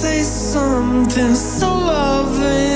say something so loving.